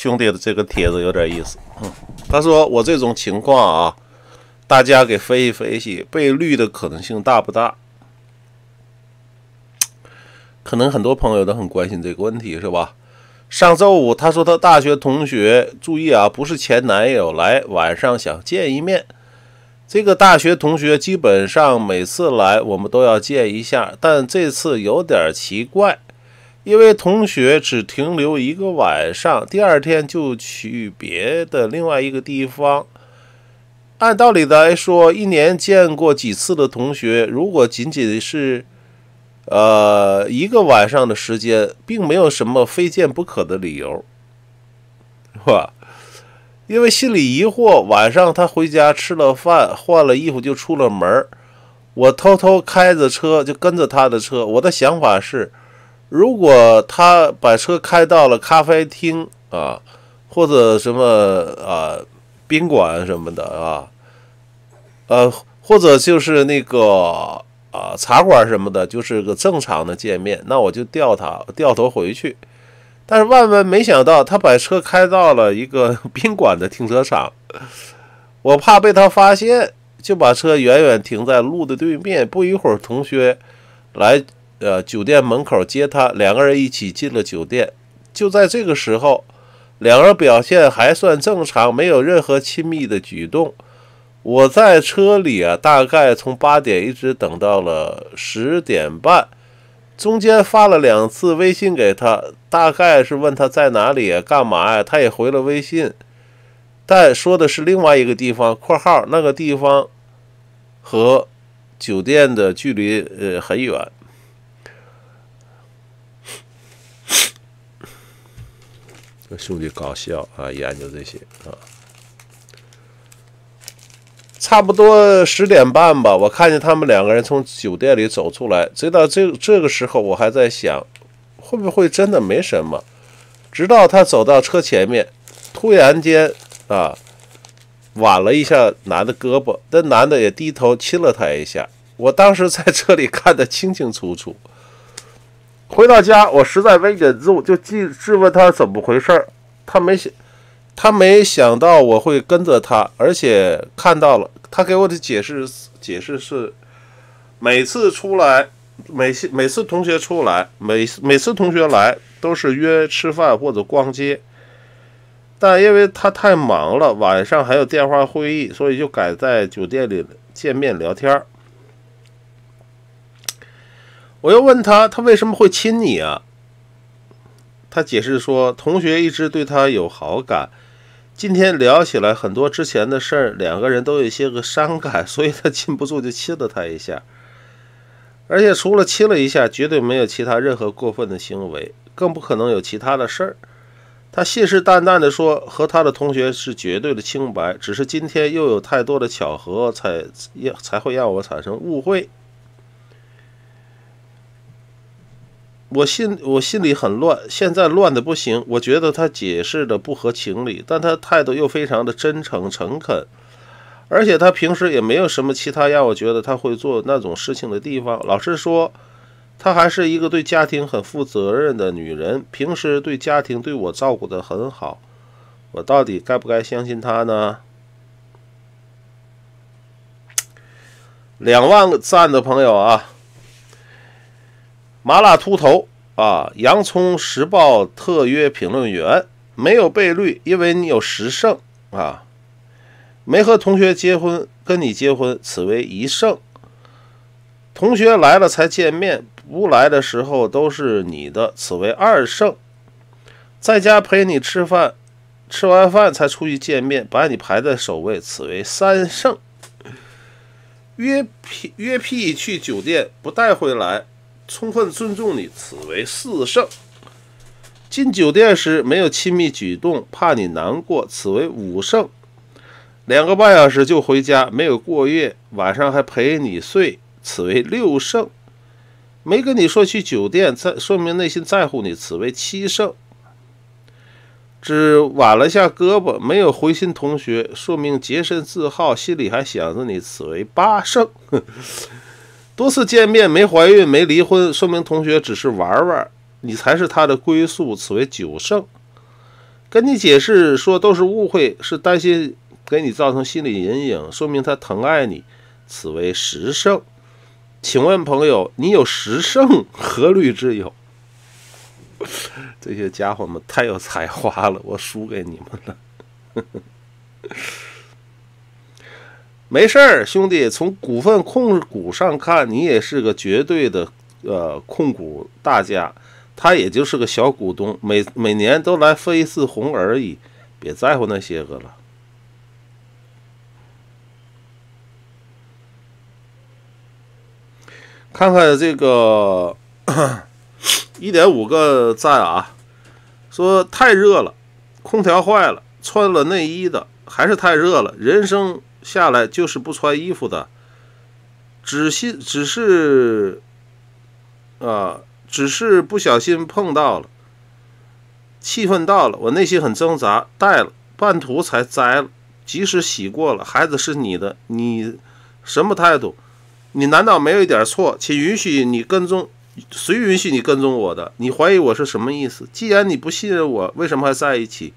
兄弟的这个帖子有点意思。嗯，他说我这种情况啊，大家给分析分析，被绿的可能性大不大？可能很多朋友都很关心这个问题，是吧？上周五他说他大学同学，注意啊，不是前男友来，晚上想见一面。这个大学同学基本上每次来我们都要见一下，但这次有点奇怪，因为同学只停留一个晚上，第二天就去别的另外一个地方。按道理来说，一年见过几次的同学，如果仅仅是呃一个晚上的时间，并没有什么非见不可的理由，是吧？因为心里疑惑，晚上他回家吃了饭，换了衣服就出了门我偷偷开着车就跟着他的车。我的想法是，如果他把车开到了咖啡厅啊，或者什么啊宾馆什么的啊，呃，或者就是那个啊茶馆什么的，就是个正常的见面，那我就调他掉头回去。但是万万没想到，他把车开到了一个 宾馆的停车场。我怕被他发现，就把车远远停在路的对面。不一会儿，同学来呃酒店门口接他，两个人一起进了酒店。就在这个时候，两人表现还算正常，没有任何亲密的举动。我在车里啊，大概从八点一直等到了十点半。中间发了两次微信给他，大概是问他在哪里、干嘛呀？他也回了微信，但说的是另外一个地方（括号那个地方和酒店的距离呃很远）。兄弟搞笑啊，研究这些啊。差不多十点半吧，我看见他们两个人从酒店里走出来。直到这这个时候，我还在想，会不会真的没什么？直到他走到车前面，突然间啊，挽了一下男的胳膊，那男的也低头亲了他一下。我当时在车里看得清清楚楚。回到家，我实在没忍住，就质质问他怎么回事他没想。他没想到我会跟着他，而且看到了。他给我的解释解释是：每次出来，每次每次同学出来，每每次同学来都是约吃饭或者逛街。但因为他太忙了，晚上还有电话会议，所以就改在酒店里见面聊天儿。我又问他，他为什么会亲你啊？他解释说，同学一直对他有好感。今天聊起来很多之前的事儿，两个人都有些个伤感，所以他禁不住就亲了他一下。而且除了亲了一下，绝对没有其他任何过分的行为，更不可能有其他的事儿。他信誓旦旦地说，和他的同学是绝对的清白，只是今天又有太多的巧合，才才会让我产生误会。我心我心里很乱，现在乱的不行。我觉得他解释的不合情理，但他态度又非常的真诚诚恳，而且他平时也没有什么其他让我觉得他会做那种事情的地方。老实说，她还是一个对家庭很负责任的女人，平时对家庭对我照顾的很好。我到底该不该相信她呢？两万个赞的朋友啊！麻辣秃头啊，洋葱时报特约评论员没有被绿，因为你有十胜啊。没和同学结婚，跟你结婚，此为一胜。同学来了才见面，不来的时候都是你的，此为二胜。在家陪你吃饭，吃完饭才出去见面，把你排在首位，此为三胜。约屁约屁去酒店，不带回来。充分尊重你，此为四胜。进酒店时没有亲密举动，怕你难过，此为五胜。两个半小时就回家，没有过夜，晚上还陪你睡，此为六胜。没跟你说去酒店，在说明内心在乎你，此为七胜。只挽了下胳膊，没有回信同学，说明洁身自好，心里还想着你，此为八胜。多次见面没怀孕没离婚，说明同学只是玩玩，你才是他的归宿，此为九胜。跟你解释说都是误会，是担心给你造成心理阴影，说明他疼爱你，此为十胜。请问朋友，你有十胜，何虑之有？这些家伙们太有才华了，我输给你们了。没事儿，兄弟，从股份控股上看，你也是个绝对的呃控股大家，他也就是个小股东，每每年都来分一次红而已，别在乎那些个了。看看这个 一点五个赞啊，说太热了，空调坏了，穿了内衣的还是太热了，人生。下来就是不穿衣服的，只是只是啊，只是不小心碰到了，气氛到了，我内心很挣扎，带了半途才摘了，即使洗过了，孩子是你的，你什么态度？你难道没有一点错？请允许你跟踪，谁允许你跟踪我的？你怀疑我是什么意思？既然你不信任我，为什么还在一起？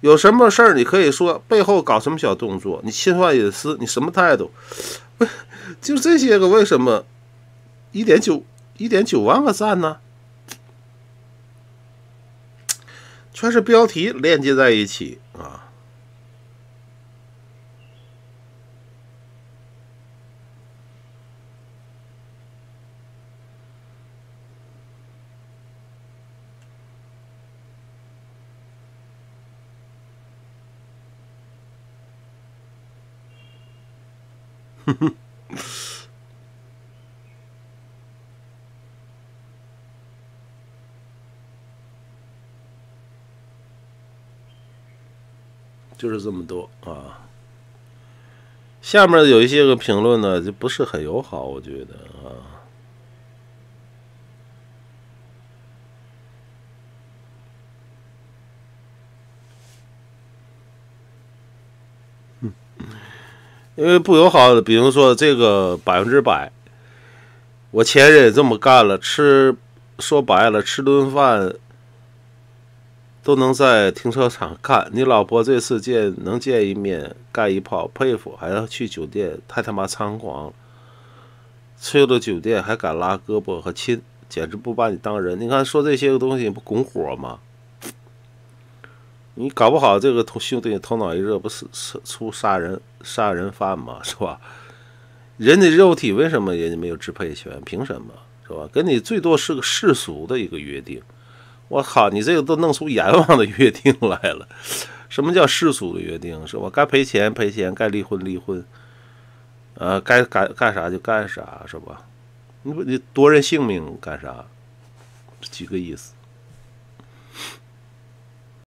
有什么事儿你可以说，背后搞什么小动作？你侵犯隐私，你什么态度？就这些个，为什么一点九一点九万个赞呢？全是标题连接在一起啊！就是这么多啊。下面有一些个评论呢，就不是很友好，我觉得啊。因为不友好的，比如说这个百分之百，我前任也这么干了，吃说白了吃顿饭都能在停车场干。你老婆这次见能见一面干一炮，佩服，还要去酒店，太他妈猖狂了！去了酒店还敢拉胳膊和亲，简直不把你当人。你看说这些个东西不拱火吗？你搞不好这个头兄弟头脑一热，不是出杀人杀人犯吗？是吧？人的肉体为什么人家没有支配权？凭什么？是吧？跟你最多是个世俗的一个约定。我靠，你这个都弄出阎王的约定来了。什么叫世俗的约定？是吧？该赔钱赔钱，该离婚离婚，呃，该干干啥就干啥，是吧？你不你夺人性命干啥？几个意思？